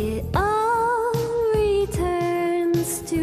it all returns to